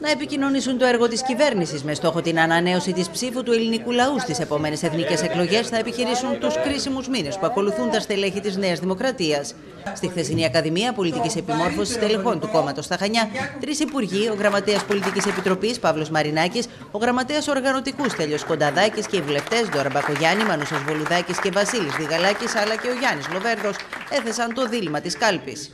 να επικοινωνήσουν το έργο της κυβέρνησης με στόχο την ανανέωση της ψήφου του ελληνικού λαού στις επόμενες εθνικές εκλογές, θα επιχειρήσουν τους κρίσιμους μήνες που ακολουθούν τα στελέχη της Νέας Δημοκρατίας. Στη χθεσινή Ακαδημία Πολιτικής Επιμόρφωσης Τελεχών του κόμματος στα Χανιά, τρεις υπουργοί, ο Γραμματέας Πολιτικής Επιτροπής Παύλος Μαρινάκης, ο Γραμματέας Οργανωτικούς Τέλειο Κονταδάκης και οι βουλευτές Ντόρα Μπακογιάννη, Μανούσο Βολουδάκης και Βασίλης Διγαλάκης, αλλά και ο Γιάννης Λοβέρδος έθεσαν το δίλημα της κάλπης.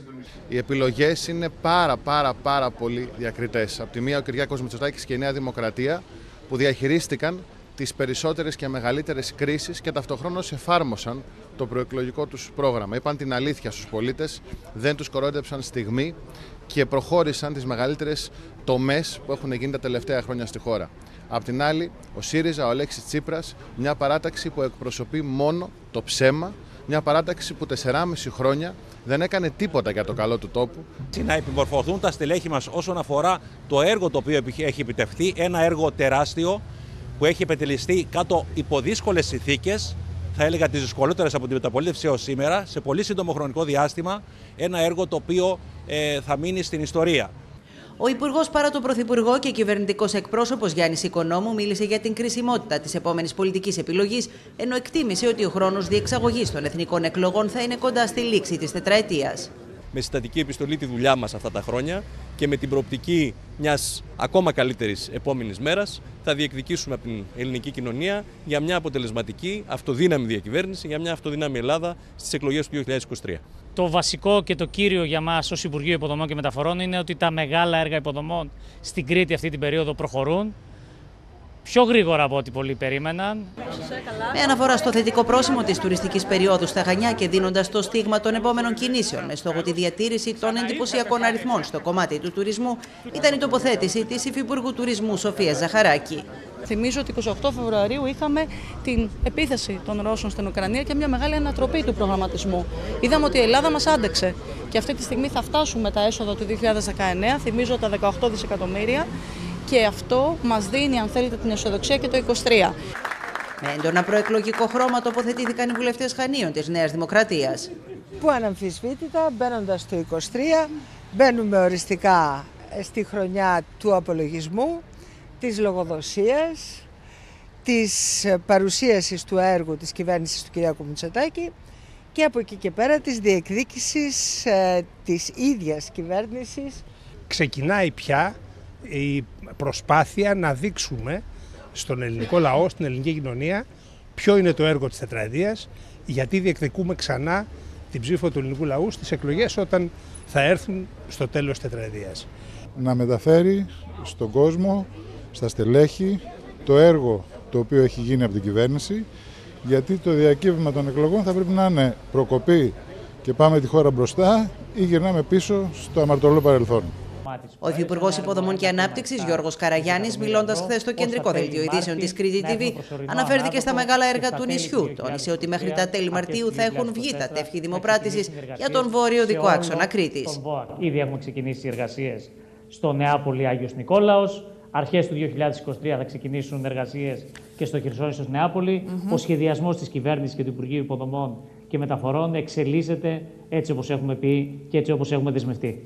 Οι επιλογές είναι πάρα πάρα πάρα πολύ διακριτές. Από τη μία ο Κυριάκος Μητσοτάκης και η Νέα Δημοκρατία που διαχειρίστηκαν τις περισσότερες και μεγαλύτερες κρίσεις και ταυτοχρόνως εφάρμοσαν το προεκλογικό τους πρόγραμμα. Είπαν την αλήθεια στους πολίτες, δεν τους κορόντεψαν στιγμή και προχώρησαν τις μεγαλύτερες τομές που έχουν γίνει τα τελευταία χρόνια στη χώρα. Απ' την άλλη, ο ΣΥΡΙΖΑ, ο Αλέξης Τσίπρας, μια παράταξη που εκπροσωπεί μόνο το ψέμα, μια παράταξη που 4,5 χρόνια δεν έκανε τίποτα για το καλό του τόπου. Να επιμορφωθούν τα στελέχη μας όσον αφορά το έργο το οποίο έχει επιτευχθεί, ένα έργο τεράστιο που έχει επιτελεστεί κάτω υπό δύσκολες συνθήκες, θα έλεγα τις δυσκολότερες από την μεταπολίτευση έως σήμερα, σε πολύ σύντομο χρονικό διάστημα, ένα έργο το οποίο ε, θα μείνει στην ιστορία. Ο Υπουργός παρά τον Πρωθυπουργό και κυβερνητικός εκπρόσωπος Γιάννης Οικονόμου μίλησε για την κρισιμότητα της επόμενης πολιτικής επιλογής, ενώ εκτίμησε ότι ο χρόνος διεξαγωγής των εθνικών εκλογών θα είναι κοντά στη λήξη της τετραετίας. Με συστατική επιστολή τη δουλειά μας αυτά τα χρόνια και με την προοπτική μιας ακόμα καλύτερης επόμενης μέρας, θα διεκδικήσουμε από την ελληνική κοινωνία για μια αποτελεσματική, αυτοδύναμη διακυβέρνηση, για μια αυτοδύναμη Ελλάδα στις εκλογές του 2023. Το βασικό και το κύριο για μας ως Υπουργείο Υποδομών και Μεταφορών είναι ότι τα μεγάλα έργα υποδομών στην Κρήτη αυτή την περίοδο προχωρούν πιο γρήγορα από ό,τι πολλοί περίμεναν. Με αναφορά στο θετικό πρόσημο της τουριστικής περίοδου στα Χανιά και δίνοντας το στίγμα των επόμενων κινήσεων με στόχο τη διατήρηση των εντυπωσιακών αριθμών στο κομμάτι του τουρισμού, ήταν η τοποθέτηση της Υφυπουργού Τουρισμού Σοφία Ζαχαράκη. Θυμίζω ότι 28 Φεβρουαρίου είχαμε την επίθεση των Ρώσων στην Ουκρανία και μια μεγάλη ανατροπή του προγραμματισμού. Είδαμε ότι η Ελλάδα μας άντεξε και αυτή τη στιγμή θα φτάσουμε τα έσοδα του 2019, θυμίζω τα 18 δισεκατομμύρια και αυτό μας δίνει αν θέλετε την αισιοδοξία και το 23. Με έντονα προεκλογικό χρώμα τοποθετήθηκαν οι βουλευτές Χανίων της Νέας Δημοκρατίας. Που αναμφισβήτητα μπαίνοντας στο 23 μπαίνουμε οριστικά στη χρονιά του απολογισμού, της λογοδοσίας, της παρουσίασης του έργου της κυβέρνησης του κ. Μητσοτάκη και από εκεί και πέρα της διεκδίκησης ε, της ίδιας κυβέρνησης. Ξεκινάει πια η προσπάθεια να δείξουμε στον ελληνικό λαό, στην ελληνική κοινωνία, ποιο είναι το έργο της τετραετίας, γιατί διεκδικούμε ξανά την ψήφο του ελληνικού λαού στις εκλογές όταν θα έρθουν στο τέλος της τετραετίας. Να μεταφέρει στον κόσμο, στα στελέχη, το έργο το οποίο έχει γίνει από την κυβέρνηση, γιατί το διακύβημα των εκλογών θα πρέπει να είναι προκοπή και πάμε τη χώρα μπροστά ή γυρνάμε πίσω στο αμαρτωλό παρελθόν. Ο Υφυπουργός Υποδομών και Ανάπτυξης Γιώργος Καραγιάννης, μιλώντας χθες στο κεντρικό δελτίο ειδήσεων τη Κρήτη TV, αναφέρθηκε στα μεγάλα έργα του νησιού. Τόνισε ότι μέχρι τα τέλη Μαρτίου θα έχουν βγει τα τεύχη δημοπράτηση για τον βόρειο δικό άξονα Κρήτης. Ήδη έχουμε ξεκινήσει οι εργασίες στο Νεάπολη Άγιος Νικόλαος. Αρχές του 2023 θα ξεκινήσουν εργασίες και στο Χερσόνησος Νεάπολη. Mm Ο σχεδιασμός της κυβέρνησης και του Υπουργείου Υποδομών και Μεταφορών εξελίσσεται έτσι όπως έχουμε πει και έτσι όπως έχουμε δεσμευτεί.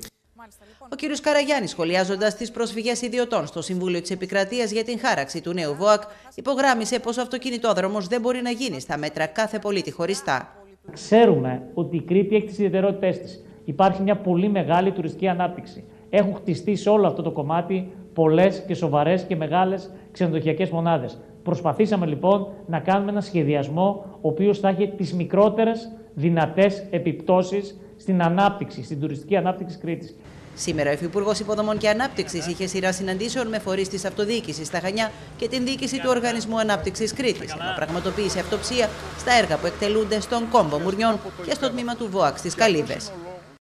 Ο κ. Καραγιάννης, σχολιάζοντας τις προσφυγές ιδιωτών στο Συμβούλιο της Επικρατείας για την χάραξη του νέου ΒΟΑΚ, υπογράμμισε πως ο αυτοκινητόδρομος δεν μπορεί να γίνει στα μέτρα κάθε πολίτη χωριστά. Ξέρουμε ότι η Κρήτη έχει τις ιδιαιτερότητές της. Υπάρχει μια πολύ μεγάλη τουριστική ανάπτυξη. Έχουν χτιστεί σε όλο αυτό το κομμάτι πολλές και σοβαρές και μεγάλες ξενοδοχειακές μονάδες. Προσπαθήσαμε λοιπόν να κάνουμε ένα σχεδιασμό ο οποίος θα έχει τις μικρότερες δυνατές επιπτώσεις στην ανάπτυξη, στην τουριστική ανάπτυξη Κρήτης. Σήμερα ο Υφυπουργός Υποδομών και Ανάπτυξης είχε σειρά συναντήσεων με φορείς της αυτοδιοίκησης στα Χανιά και την διοίκηση του Οργανισμού Ανάπτυξης Κρήτης, ενώ πραγματοποίησε αυτοψία στα έργα που εκτελούνται στον κόμπο Μουρνιών και στο τμήμα του ΒΟΑΚ στις Καλύβες.